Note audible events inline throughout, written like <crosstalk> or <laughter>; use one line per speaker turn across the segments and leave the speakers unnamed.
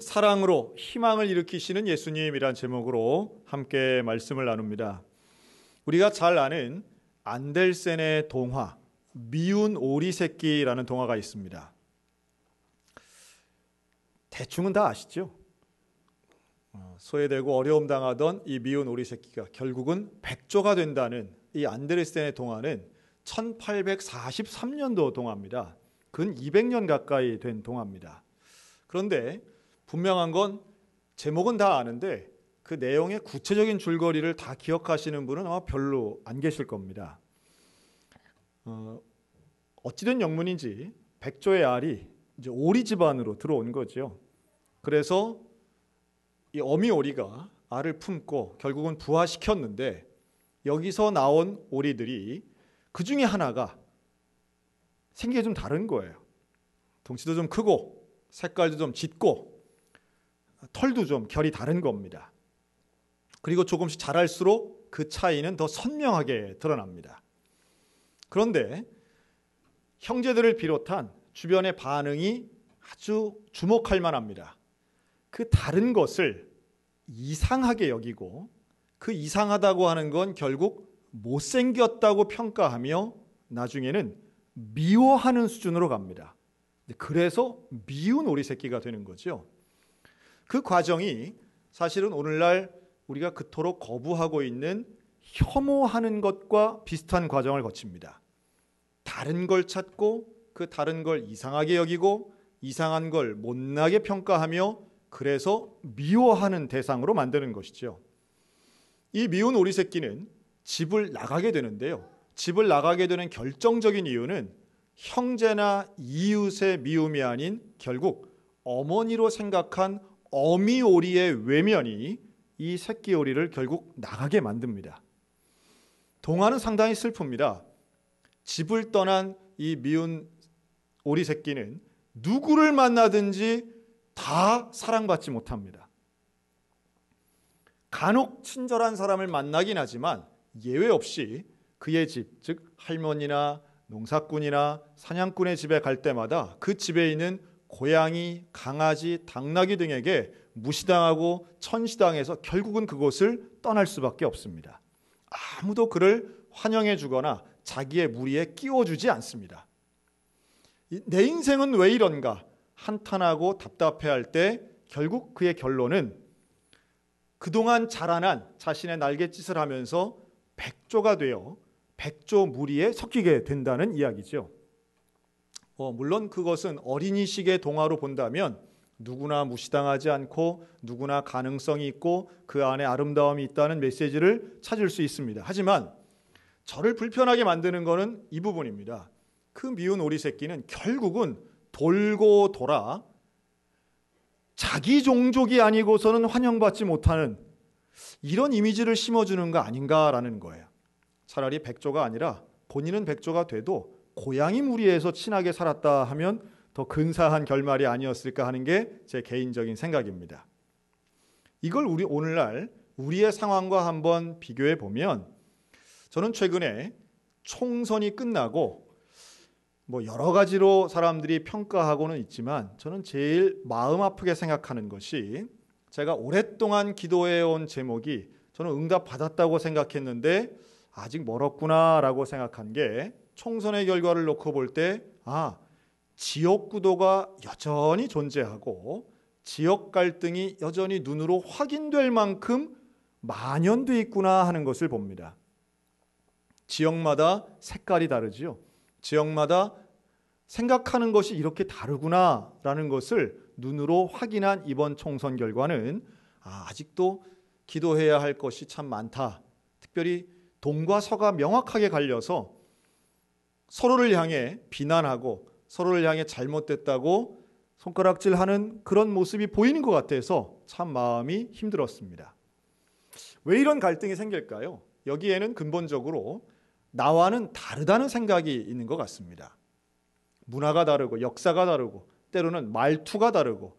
사랑으로 희망을 일으키시는 예수님이란 제목으로 함께 말씀을 나눕니다. 우리가 잘 아는 안델센의 동화 미운 오리 새끼라는 동화가 있습니다. 대충은 다 아시죠? 어, 소외되고 어려움 당하던 이 미운 오리 새끼가 결국은 백조가 된다는 이 안데르센의 동화는 1843년도 동화입니다. 근 200년 가까이 된 동화입니다. 그런데 분명한 건 제목은 다 아는데 그 내용의 구체적인 줄거리를 다 기억하시는 분은 아마 별로 안 계실 겁니다. 어, 어찌된 영문인지 백조의 알이 이제 오리 집안으로 들어온 거죠. 그래서 이 어미 오리가 알을 품고 결국은 부화시켰는데 여기서 나온 오리들이 그 중에 하나가 생기가 좀 다른 거예요. 덩치도 좀 크고 색깔도 좀 짙고 털도 좀 결이 다른 겁니다. 그리고 조금씩 자랄수록 그 차이는 더 선명하게 드러납니다. 그런데 형제들을 비롯한 주변의 반응이 아주 주목할 만합니다. 그 다른 것을 이상하게 여기고 그 이상하다고 하는 건 결국 못생겼다고 평가하며 나중에는 미워하는 수준으로 갑니다. 그래서 미운 오리 새끼가 되는 거죠. 그 과정이 사실은 오늘날 우리가 그토록 거부하고 있는 혐오하는 것과 비슷한 과정을 거칩니다. 다른 걸 찾고 그 다른 걸 이상하게 여기고 이상한 걸 못나게 평가하며 그래서 미워하는 대상으로 만드는 것이죠. 이 미운 오리 새끼는 집을 나가게 되는데요. 집을 나가게 되는 결정적인 이유는 형제나 이웃의 미움이 아닌 결국 어머니로 생각한 어미 오리의 외면이 이 새끼 오리를 결국 나가게 만듭니다. 동화는 상당히 슬픕니다. 집을 떠난 이 미운 오리 새끼는 누구를 만나든지 다 사랑받지 못합니다. 간혹 친절한 사람을 만나긴 하지만 예외 없이 그의 집, 즉 할머니나 농사꾼이나 사냥꾼의 집에 갈 때마다 그 집에 있는 고양이, 강아지, 당나귀 등에게 무시당하고 천시당해서 결국은 그곳을 떠날 수밖에 없습니다. 아무도 그를 환영해 주거나 자기의 무리에 끼워주지 않습니다. 내 인생은 왜 이런가 한탄하고 답답해 할 때 결국 그의 결론은 그동안 자라난 자신의 날갯짓을 하면서 백조가 되어 백조 무리에 섞이게 된다는 이야기죠. 어, 물론 그것은 어린이식의 동화로 본다면 누구나 무시당하지 않고 누구나 가능성이 있고 그 안에 아름다움이 있다는 메시지를 찾을 수 있습니다. 하지만 저를 불편하게 만드는 것은 이 부분입니다. 그 미운 오리 새끼는 결국은 돌고 돌아 자기 종족이 아니고서는 환영받지 못하는 이런 이미지를 심어주는 거 아닌가라는 거예요. 차라리 백조가 아니라 본인은 백조가 돼도 고양이 무리에서 친하게 살았다 하면 더 근사한 결말이 아니었을까 하는 게 제 개인적인 생각입니다. 이걸 우리 오늘날 우리의 상황과 한번 비교해 보면 저는 최근에 총선이 끝나고 뭐 여러 가지로 사람들이 평가하고는 있지만 저는 제일 마음 아프게 생각하는 것이 제가 오랫동안 기도해 온 제목이 저는 응답 받았다고 생각했는데 아직 멀었구나라고 생각한 게 총선의 결과를 놓고 볼 때, 아, 지역 구도가 여전히 존재하고 지역 갈등이 여전히 눈으로 확인될 만큼 만연돼 있구나 하는 것을 봅니다. 지역마다 색깔이 다르지요. 지역마다 생각하는 것이 이렇게 다르구나라는 것을 눈으로 확인한 이번 총선 결과는 아, 아직도 기도해야 할 것이 참 많다. 특별히 동과 서가 명확하게 갈려서 서로를 향해 비난하고 서로를 향해 잘못됐다고 손가락질하는 그런 모습이 보이는 것 같아서 참 마음이 힘들었습니다. 왜 이런 갈등이 생길까요? 여기에는 근본적으로 나와는 다르다는 생각이 있는 것 같습니다. 문화가 다르고 역사가 다르고 때로는 말투가 다르고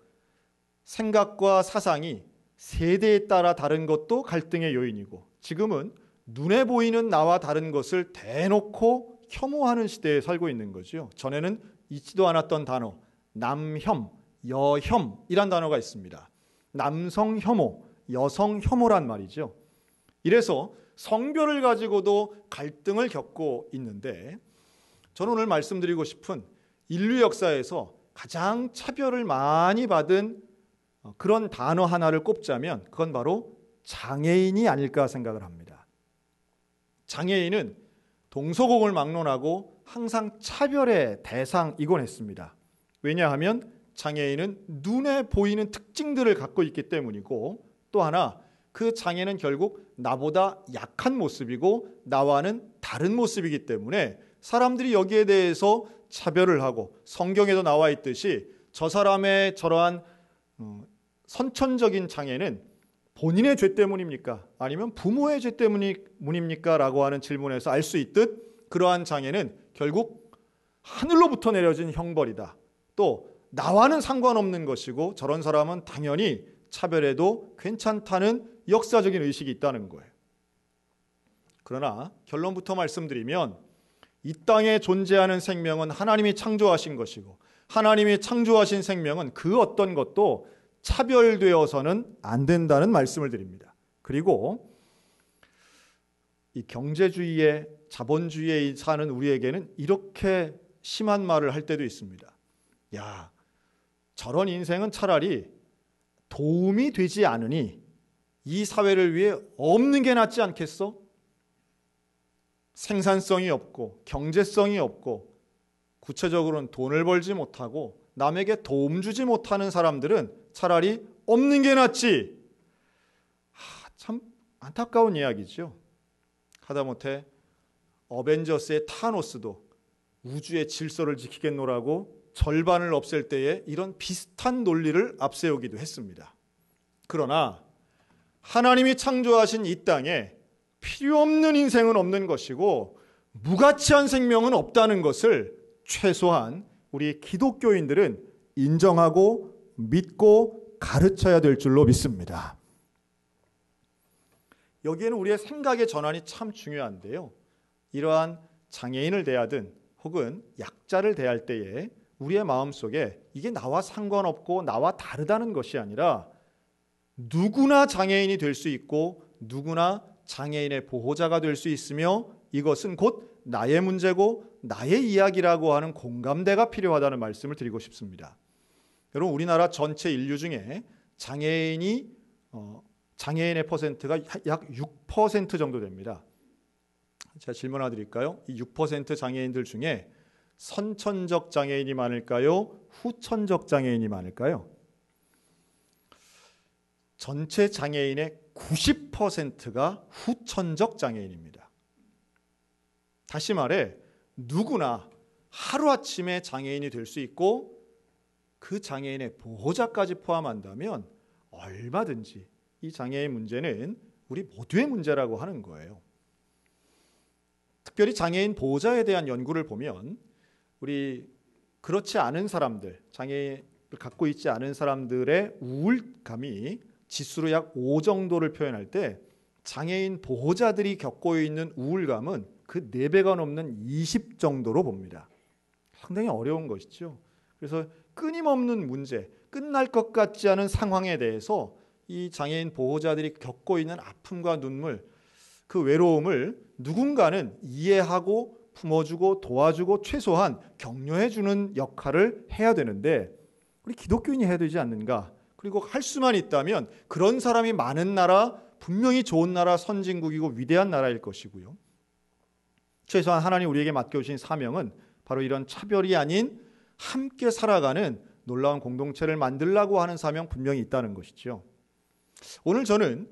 생각과 사상이 세대에 따라 다른 것도 갈등의 요인이고 지금은 눈에 보이는 나와 다른 것을 대놓고 혐오하는 시대에 살고 있는 거죠. 전에는 있지도 않았던 단어 남혐 여혐이란 단어가 있습니다. 남성 혐오, 여성 혐오란 말이죠. 이래서 성별을 가지고도 갈등을 겪고 있는데 저는 오늘 말씀드리고 싶은 인류 역사에서 가장 차별을 많이 받은 그런 단어 하나를 꼽자면 그건 바로 장애인이 아닐까 생각을 합니다. 장애인은 동서공을 막론하고 항상 차별의 대상이곤 했습니다. 왜냐하면 장애인은 눈에 보이는 특징들을 갖고 있기 때문이고 또 하나 그 장애는 결국 나보다 약한 모습이고 나와는 다른 모습이기 때문에 사람들이 여기에 대해서 차별을 하고 성경에도 나와 있듯이 저 사람의 저러한 어, 선천적인 장애는 본인의 죄 때문입니까? 아니면 부모의 죄 때문입니까? 라고 하는 질문에서 알 수 있듯 그러한 장애는 결국 하늘로부터 내려진 형벌이다. 또 나와는 상관없는 것이고 저런 사람은 당연히 차별해도 괜찮다는 역사적인 의식이 있다는 거예요. 그러나 결론부터 말씀드리면 이 땅에 존재하는 생명은 하나님이 창조하신 것이고 하나님이 창조하신 생명은 그 어떤 것도 차별되어서는 안 된다는 말씀을 드립니다. 그리고 이 경제주의에 자본주의에 사는 우리에게는 이렇게 심한 말을 할 때도 있습니다. 야, 저런 인생은 차라리 도움이 되지 않으니 이 사회를 위해 없는 게 낫지 않겠어? 생산성이 없고 경제성이 없고 구체적으로는 돈을 벌지 못하고 남에게 도움 주지 못하는 사람들은 차라리 없는 게 낫지. 하, 참 안타까운 이야기죠. 하다못해 어벤져스의 타노스도 우주의 질서를 지키겠노라고 절반을 없앨 때에 이런 비슷한 논리를 앞세우기도 했습니다. 그러나 하나님이 창조하신 이 땅에 필요 없는 인생은 없는 것이고 무가치한 생명은 없다는 것을 최소한 우리 기독교인들은 인정하고 믿고 가르쳐야 될 줄로 믿습니다. 여기에는 우리의 생각의 전환이 참 중요한데요. 이러한 장애인을 대하든 혹은 약자를 대할 때에 우리의 마음 속에 이게 나와 상관없고 나와 다르다는 것이 아니라 누구나 장애인이 될 수 있고 누구나 장애인의 보호자가 될 수 있으며 이것은 곧 나의 문제고 나의 이야기라고 하는 공감대가 필요하다는 말씀을 드리고 싶습니다. 여러분 우리나라 전체 인류 중에 장애인이 어, 장애인의 퍼센트가 약 6% 정도 됩니다. 제가 질문 하나 드릴까요? 이 6% 장애인들 중에 선천적 장애인이 많을까요? 후천적 장애인이 많을까요? 전체 장애인의 90%가 후천적 장애인입니다. 다시 말해 누구나 하루아침에 장애인이 될 수 있고 그 장애인의 보호자까지 포함한다면 얼마든지 이 장애인 문제는 우리 모두의 문제라고 하는 거예요. 특별히 장애인 보호자에 대한 연구를 보면 우리 그렇지 않은 사람들, 장애를 갖고 있지 않은 사람들의 우울감이 지수로 약 5 정도를 표현할 때 장애인 보호자들이 겪고 있는 우울감은 그 4배가 넘는 20 정도로 봅니다. 상당히 어려운 것이죠. 그래서 끊임없는 문제, 끝날 것 같지 않은 상황에 대해서 이 장애인 보호자들이 겪고 있는 아픔과 눈물, 그 외로움을 누군가는 이해하고 품어주고 도와주고 최소한 격려해주는 역할을 해야 되는데 우리 기독교인이 해야 되지 않는가? 그리고 할 수만 있다면 그런 사람이 많은 나라, 분명히 좋은 나라, 선진국이고 위대한 나라일 것이고요. 최소한 하나님 우리에게 맡겨주신 사명은 바로 이런 차별이 아닌 함께 살아가는 놀라운 공동체를 만들라고 하는 사명 분명히 있다는 것이죠. 오늘 저는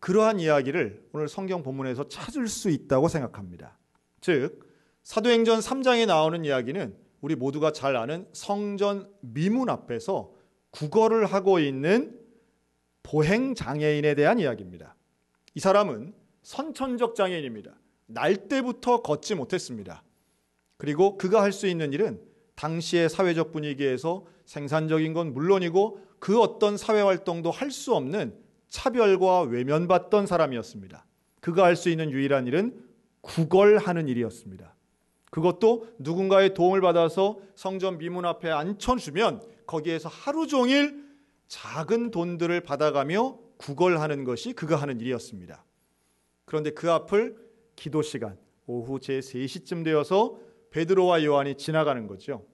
그러한 이야기를 오늘 성경 본문에서 찾을 수 있다고 생각합니다. 즉, 사도행전 3장에 나오는 이야기는 우리 모두가 잘 아는 성전 미문 앞에서 국어를 하고 있는 보행 장애인에 대한 이야기입니다. 이 사람은 선천적 장애인입니다. 날 때부터 걷지 못했습니다. 그리고 그가 할 수 있는 일은 당시의 사회적 분위기에서 생산적인 건 물론이고 그 어떤 사회 활동도 할 수 없는 차별과 외면받던 사람이었습니다. 그가 할 수 있는 유일한 일은 구걸하는 일이었습니다. 그것도 누군가의 도움을 받아서 성전 미문 앞에 앉혀주면 거기에서 하루 종일 작은 돈들을 받아가며 구걸하는 것이 그가 하는 일이었습니다. 그런데 그 앞을 기도 시간 오후 제 3시쯤 되어서 베드로와 요한이 지나가는 거죠.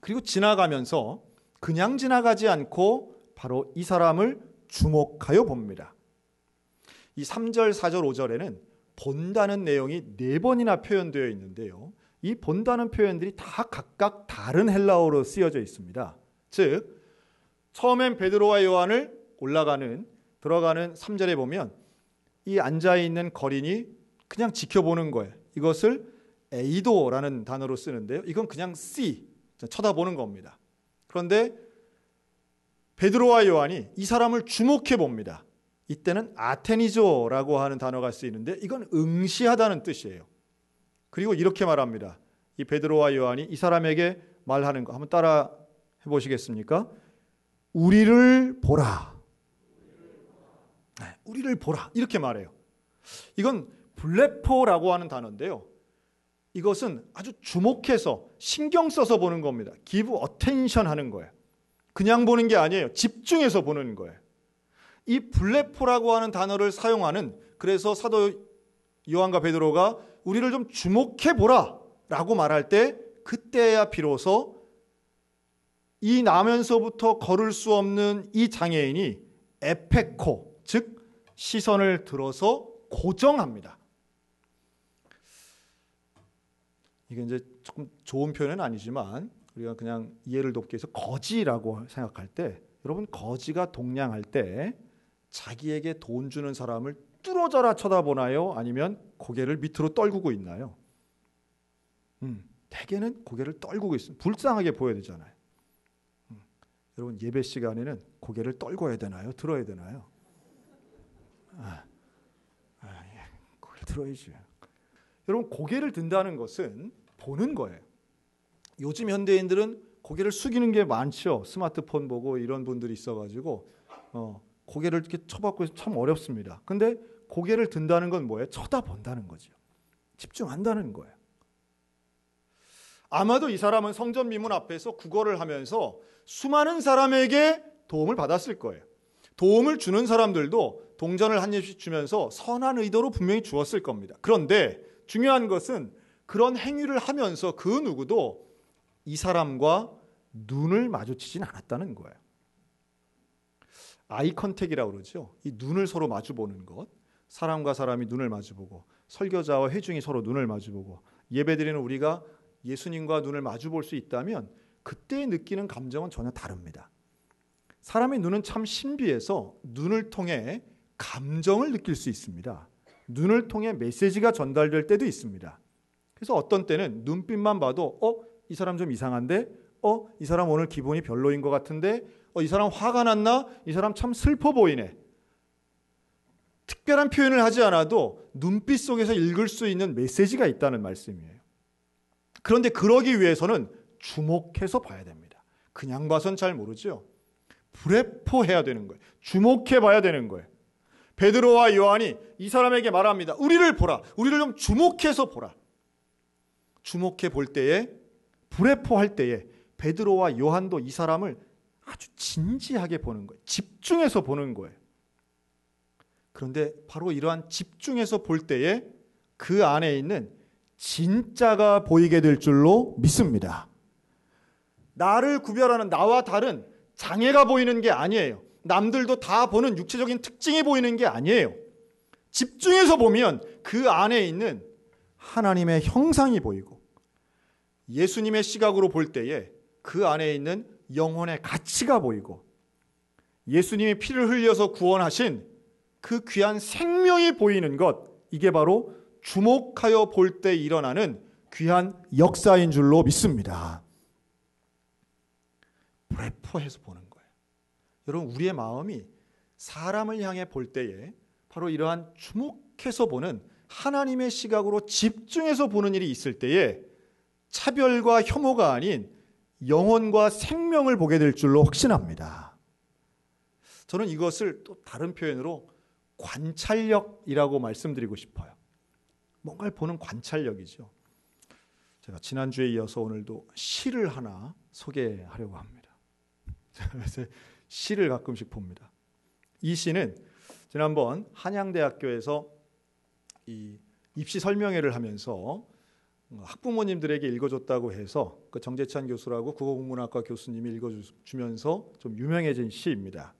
그리고 지나가면서 그냥 지나가지 않고 바로 이 사람을 주목하여 봅니다. 이 3절, 4절, 5절에는 본다는 내용이 네 번이나 표현되어 있는데요. 이 본다는 표현들이 다 각각 다른 헬라어로 쓰여져 있습니다. 즉 처음엔 베드로와 요한을 올라가는 들어가는 3절에 보면 이 앉아 있는 거린이 그냥 지켜보는 거예요. 이것을 에이도라는 단어로 쓰는데요. 이건 그냥 see 쳐다보는 겁니다. 그런데 베드로와 요한이 이 사람을 주목해 봅니다. 이때는 아테니조라고 하는 단어가 쓰이는데 이건 응시하다는 뜻이에요. 그리고 이렇게 말합니다. 이 베드로와 요한이 이 사람에게 말하는 거 한번 따라 해 보시겠습니까? 우리를 보라. 네, 우리를 보라. 이렇게 말해요. 이건 블레포라고 하는 단어인데요. 이것은 아주 주목해서 신경 써서 보는 겁니다. give attention 하는 거예요. 그냥 보는 게 아니에요. 집중해서 보는 거예요. 이 블레포라고 하는 단어를 사용하는 그래서 사도 요한과 베드로가 우리를 좀 주목해 보라라고 말할 때 그때야 비로소 이 나면서부터 걸을 수 없는 이 장애인이 에페코 즉 시선을 들어서 고정합니다. 이게 이제 조금 좋은 표현은 아니지만 우리가 그냥 이해를 돕기 위해서 거지라고 생각할 때 여러분 거지가 동냥할 때 자기에게 돈 주는 사람을 뚫어져라 쳐다보나요? 아니면 고개를 밑으로 떨구고 있나요? 음, 대개는 고개를 떨구고 있습니다. 불쌍하게 보여야 되잖아요. 음, 여러분 예배 시간에는 고개를 떨궈야 되나요? 들어야 되나요? 아, 아, 예, 고개를 들어야죠. 여러분 고개를 든다는 것은 보는 거예요. 요즘 현대인들은 고개를 숙이는 게 많죠. 스마트폰 보고 이런 분들이 있어가지고 어, 고개를 이렇게 쳐받고 참 어렵습니다. 근데 고개를 든다는 건 뭐예요? 쳐다본다는 거죠. 집중한다는 거예요. 아마도 이 사람은 성전 미문 앞에서 구걸을 하면서 수많은 사람에게 도움을 받았을 거예요. 도움을 주는 사람들도 동전을 한 입씩 주면서 선한 의도로 분명히 주었을 겁니다. 그런데 중요한 것은 그런 행위를 하면서 그 누구도 이 사람과 눈을 마주치진 않았다는 거예요. eye contact이라고 그러죠. 이 눈을 서로 마주 보는 것. 사람과 사람이 눈을 마주 보고 설교자와 회중이 서로 눈을 마주 보고 예배드리는 우리가 예수님과 눈을 마주 볼 수 있다면 그때 느끼는 감정은 전혀 다릅니다. 사람의 눈은 참 신비해서 눈을 통해 감정을 느낄 수 있습니다. 눈을 통해 메시지가 전달될 때도 있습니다. 그래서 어떤 때는 눈빛만 봐도 어, 이 사람 좀 이상한데? 어, 이 사람 오늘 기분이 별로인 것 같은데? 어, 이 사람 화가 났나? 이 사람 참 슬퍼 보이네. 특별한 표현을 하지 않아도 눈빛 속에서 읽을 수 있는 메시지가 있다는 말씀이에요. 그런데 그러기 위해서는 주목해서 봐야 됩니다. 그냥 봐선 잘 모르죠. 불회포해야 되는 거예요. 주목해 봐야 되는 거예요. 베드로와 요한이 이 사람에게 말합니다. 우리를 보라. 우리를 좀 주목해서 보라. 주목해 볼 때에 불회포할 때에 베드로와 요한도 이 사람을 아주 진지하게 보는 거예요. 집중해서 보는 거예요. 그런데 바로 이러한 집중해서 볼 때에 그 안에 있는 진짜가 보이게 될 줄로 믿습니다. 나를 구별하는 나와 다른 장애가 보이는 게 아니에요. 남들도 다 보는 육체적인 특징이 보이는 게 아니에요. 집중해서 보면 그 안에 있는 하나님의 형상이 보이고 예수님의 시각으로 볼 때에 그 안에 있는 영혼의 가치가 보이고 예수님이 피를 흘려서 구원하신 그 귀한 생명이 보이는 것 이게 바로 주목하여 볼 때 일어나는 귀한 역사인 줄로 믿습니다. 브레퍼해서 보는 여러분 우리의 마음이 사람을 향해 볼 때에 바로 이러한 주목해서 보는 하나님의 시각으로 집중해서 보는 일이 있을 때에 차별과 혐오가 아닌 영혼과 생명을 보게 될 줄로 확신합니다. 저는 이것을 또 다른 표현으로 관찰력이라고 말씀드리고 싶어요. 뭔가를 보는 관찰력이죠. 제가 지난주에 이어서 오늘도 시를 하나 소개하려고 합니다. <laughs> 시를 가끔씩 봅니다. 이 시는 지난번 한양대학교에서 이 입시 설명회를 하면서 학부모님들에게 읽어줬다고 해서 그 정재찬 교수라고 국어국문학과 교수님이 읽어주면서 좀 유명해진 시입니다.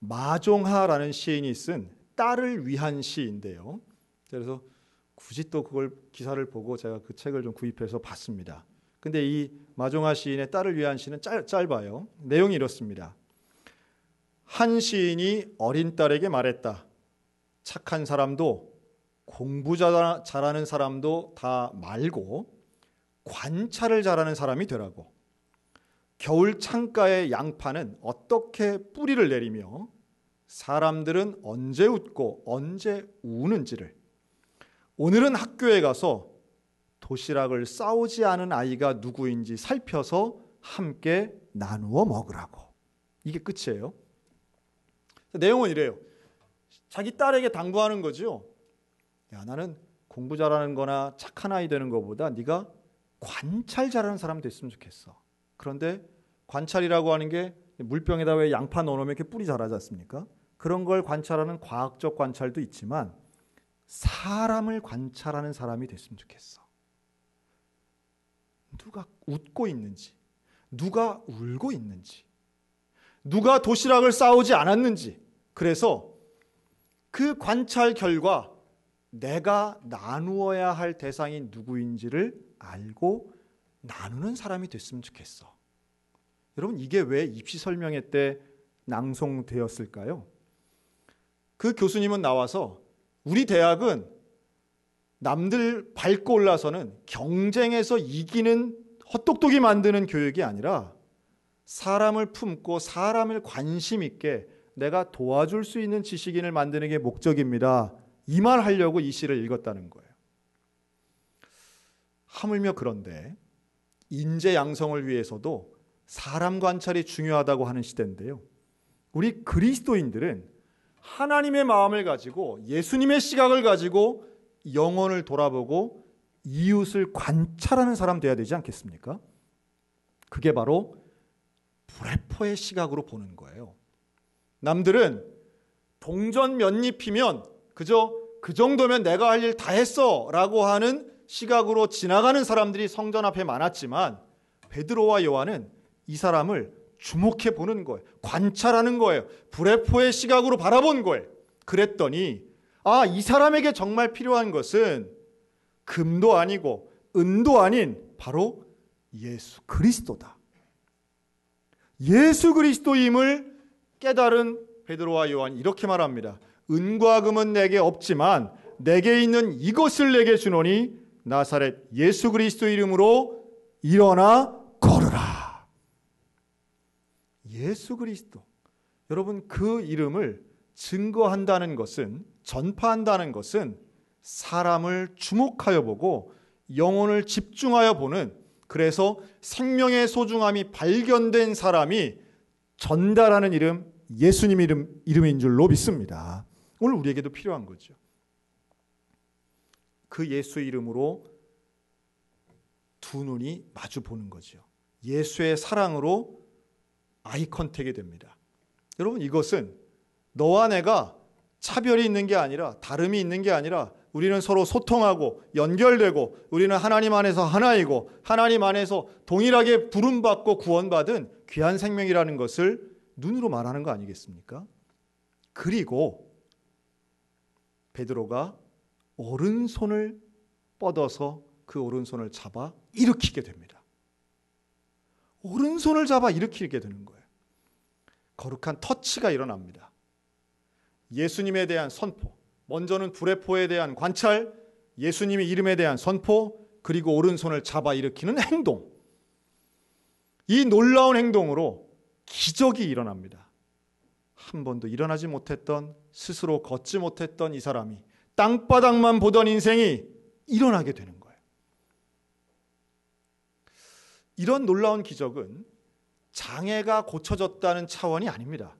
마종하라는 시인이 쓴 딸을 위한 시인데요. 그래서 굳이 또 그걸 기사를 보고 제가 그 책을 좀 구입해서 봤습니다. 근데 이 마종하 시인의 딸을 위한 시는 짧, 짧아요. 내용이 이렇습니다. 한 시인이 어린 딸에게 말했다. 착한 사람도 공부 잘하는 사람도 다 말고 관찰을 잘하는 사람이 되라고. 겨울 창가의 양파는 어떻게 뿌리를 내리며 사람들은 언제 웃고 언제 우는지를 오늘은 학교에 가서 도시락을 싸우지 않은 아이가 누구인지 살펴서 함께 나누어 먹으라고. 이게 끝이에요. 내용은 이래요. 자기 딸에게 당부하는 거죠. 야, 나는 공부 잘하는 거나 착한 아이 되는 것보다 네가 관찰 잘하는 사람 됐으면 좋겠어. 그런데 관찰이라고 하는 게 물병에다 왜 양파 넣어놓으면 이렇게 뿌리 자라지 않습니까? 그런 걸 관찰하는 과학적 관찰도 있지만 사람을 관찰하는 사람이 됐으면 좋겠어. 누가 웃고 있는지, 누가 울고 있는지, 누가 도시락을 싸우지 않았는지, 그래서 그 관찰 결과 내가 나누어야 할 대상이 누구인지를 알고 나누는 사람이 됐으면 좋겠어. 여러분, 이게 왜 입시 설명회 때 낭송되었을까요? 그 교수님은 나와서 우리 대학은 남들 밟고 올라서는 경쟁에서 이기는 헛똑똑이 만드는 교육이 아니라 사람을 품고 사람을 관심 있게 내가 도와줄 수 있는 지식인을 만드는 게 목적입니다. 이 말 하려고 이 시를 읽었다는 거예요. 하물며 그런데 인재 양성을 위해서도 사람 관찰이 중요하다고 하는 시대인데요. 우리 그리스도인들은 하나님의 마음을 가지고 예수님의 시각을 가지고 영혼을 돌아보고 이웃을 관찰하는 사람 돼야 되지 않겠습니까? 그게 바로 브레포의 시각으로 보는 거예요. 남들은 동전 몇 입이면 그저 그 정도면 내가 할 일 다 했어 라고 하는 시각으로 지나가는 사람들이 성전 앞에 많았지만 베드로와 요한은 이 사람을 주목해 보는 거예요. 관찰하는 거예요. 브레포의 시각으로 바라본 거예요. 그랬더니 아, 이 사람에게 정말 필요한 것은 금도 아니고 은도 아닌 바로 예수 그리스도다. 예수 그리스도임을 깨달은 베드로와 요한이 이렇게 말합니다. 은과 금은 내게 없지만 내게 있는 이것을 내게 주노니 나사렛 예수 그리스도 이름으로 일어나 걸으라. 예수 그리스도. 여러분 그 이름을 증거한다는 것은 전파한다는 것은 사람을 주목하여 보고 영혼을 집중하여 보는 그래서 생명의 소중함이 발견된 사람이 전달하는 이름 예수님 이름 이름인 줄로 믿습니다. 오늘 우리에게도 필요한 거죠. 그 예수 이름으로 두 눈이 마주 보는 거죠. 예수의 사랑으로 아이 컨택이 됩니다. 여러분 이것은 너와 내가 차별이 있는 게 아니라 다름이 있는 게 아니라 우리는 서로 소통하고 연결되고 우리는 하나님 안에서 하나이고 하나님 안에서 동일하게 부름받고 구원받은 귀한 생명이라는 것을 눈으로 말하는 거 아니겠습니까? 그리고 베드로가 오른손을 뻗어서 그 오른손을 잡아 일으키게 됩니다. 오른손을 잡아 일으키게 되는 거예요. 거룩한 터치가 일어납니다. 예수님에 대한 선포, 먼저는 불의포에 대한 관찰, 예수님의 이름에 대한 선포, 그리고 오른손을 잡아 일으키는 행동. 이 놀라운 행동으로 기적이 일어납니다. 한 번도 일어나지 못했던 스스로 걷지 못했던 이 사람이 땅바닥만 보던 인생이 일어나게 되는 거예요. 이런 놀라운 기적은 장애가 고쳐졌다는 차원이 아닙니다.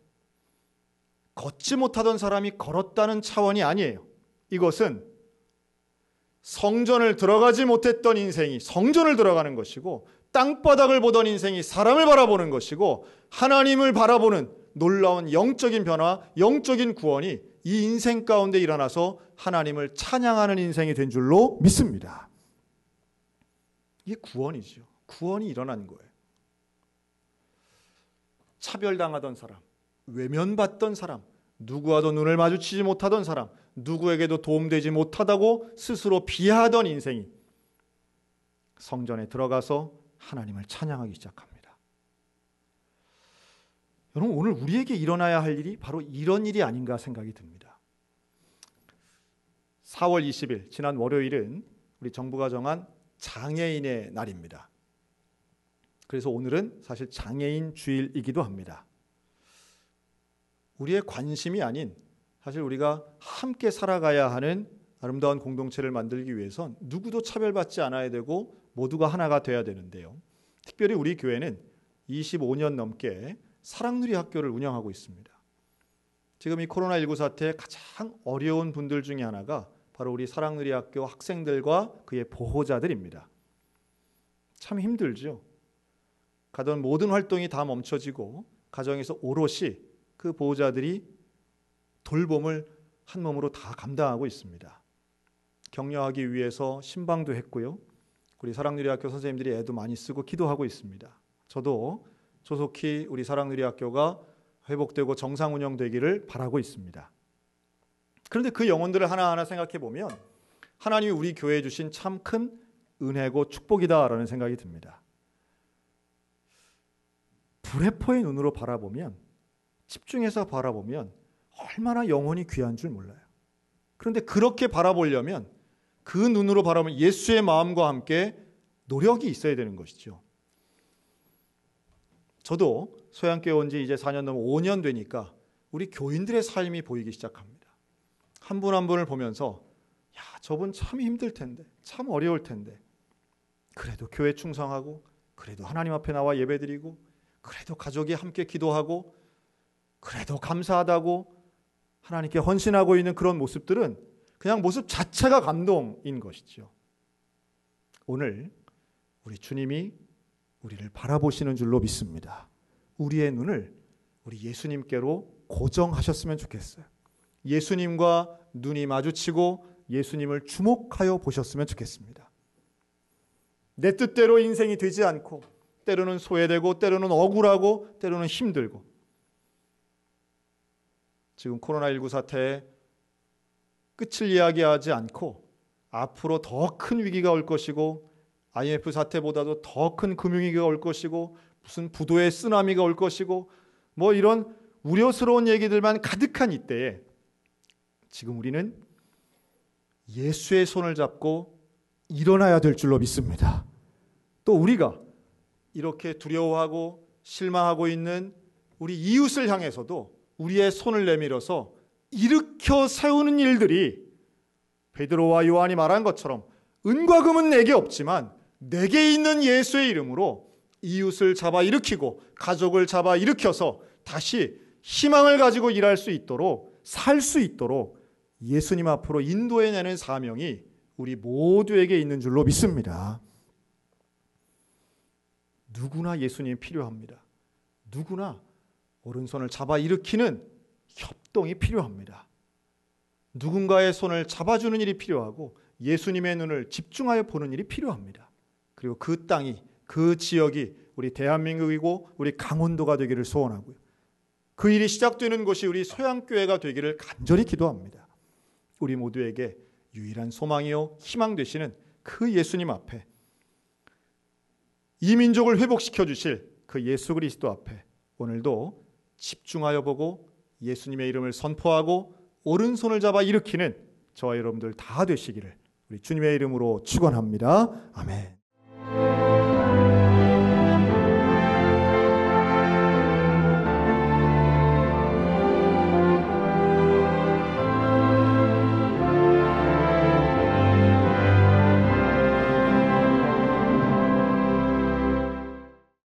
걷지 못하던 사람이 걸었다는 차원이 아니에요. 이것은 성전을 들어가지 못했던 인생이 성전을 들어가는 것이고 땅바닥을 보던 인생이 사람을 바라보는 것이고 하나님을 바라보는 놀라운 영적인 변화, 영적인 구원이 이 인생 가운데 일어나서 하나님을 찬양하는 인생이 된 줄로 믿습니다. 이게 구원이죠. 구원이 일어난 거예요. 차별당하던 사람, 외면받던 사람, 누구와도 눈을 마주치지 못하던 사람, 누구에게도 도움되지 못하다고 스스로 비하하던 인생이 성전에 들어가서 하나님을 찬양하기 시작합니다. 여러분 오늘 우리에게 일어나야 할 일이 바로 이런 일이 아닌가 생각이 듭니다. 4월 20일 지난 월요일은 우리 정부가 정한 장애인의 날입니다. 그래서 오늘은 사실 장애인 주일이기도 합니다. 우리의 관심이 아닌 사실 우리가 함께 살아가야 하는 아름다운 공동체를 만들기 위해선 누구도 차별받지 않아야 되고 모두가 하나가 돼야 되는데요. 특별히 우리 교회는 25년 넘게 사랑누리 학교를 운영하고 있습니다. 지금 이 코로나19 사태에 가장 어려운 분들 중에 하나가 바로 우리 사랑누리 학교 학생들과 그의 보호자들입니다. 참 힘들죠. 가던 모든 활동이 다 멈춰지고 가정에서 오롯이 그 보호자들이 돌봄을 한 몸으로 다 감당하고 있습니다. 격려하기 위해서 신방도 했고요. 우리 사랑누리학교 선생님들이 애도 많이 쓰고 기도하고 있습니다. 저도 조속히 우리 사랑누리학교가 회복되고 정상 운영되기를 바라고 있습니다. 그런데 그 영혼들을 하나하나 생각해 보면 하나님이 우리 교회에 주신 참 큰 은혜고 축복이다라는 생각이 듭니다. 불회포의 눈으로 바라보면 집중해서 바라보면 얼마나 영혼이 귀한 줄 몰라요. 그런데 그렇게 바라보려면 그 눈으로 바라보면 예수의 마음과 함께 노력이 있어야 되는 것이죠. 저도 소양교회 온 지 이제 4년 넘어 5년 되니까 우리 교인들의 삶이 보이기 시작합니다. 한 분한 분을 보면서 야, 저분 참 힘들 텐데, 참 어려울 텐데. 그래도 교회 충성하고, 그래도 하나님 앞에 나와 예배드리고, 그래도 가족이 함께 기도하고, 그래도 감사하다고 하나님께 헌신하고 있는 그런 모습들은 그냥 모습 자체가 감동인 것이죠. 오늘 우리 주님이 우리를 바라보시는 줄로 믿습니다. 우리의 눈을 우리 예수님께로 고정하셨으면 좋겠어요. 예수님과 눈이 마주치고 예수님을 주목하여 보셨으면 좋겠습니다. 내 뜻대로 인생이 되지 않고 때로는 소외되고 때로는 억울하고 때로는 힘들고 지금 코로나19 사태의 끝을 이야기하지 않고 앞으로 더 큰 위기가 올 것이고 IMF 사태보다도 더 큰 금융위기가 올 것이고 무슨 부도의 쓰나미가 올 것이고 뭐 이런 우려스러운 얘기들만 가득한 이때에 지금 우리는 예수의 손을 잡고 일어나야 될 줄로 믿습니다. 또 우리가 이렇게 두려워하고 실망하고 있는 우리 이웃을 향해서도 우리의 손을 내밀어서 일으켜 세우는 일들이 베드로와 요한이 말한 것처럼 은과 금은 내게 없지만 내게 있는 예수의 이름으로 이웃을 잡아 일으키고 가족을 잡아 일으켜서 다시 희망을 가지고 일할 수 있도록 살 수 있도록 예수님 앞으로 인도해 내는 사명이 우리 모두에게 있는 줄로 믿습니다. 누구나 예수님 필요합니다. 누구나 오른손을 잡아 일으키는 협동이 필요합니다. 누군가의 손을 잡아주는 일이 필요하고 예수님의 눈을 집중하여 보는 일이 필요합니다. 그리고 그 땅이 그 지역이 우리 대한민국이고 우리 강원도가 되기를 소원하고요. 그 일이 시작되는 곳이 우리 소양교회가 되기를 간절히 기도합니다. 우리 모두에게 유일한 소망이요 희망 되시는 그 예수님 앞에 이 민족을 회복시켜 주실 그 예수 그리스도 앞에 오늘도 집중하여 보고 예수님의 이름을 선포하고 오른손을 잡아 일으키는 저와 여러분들 다 되시기를 우리 주님의 이름으로 축원합니다. 아멘.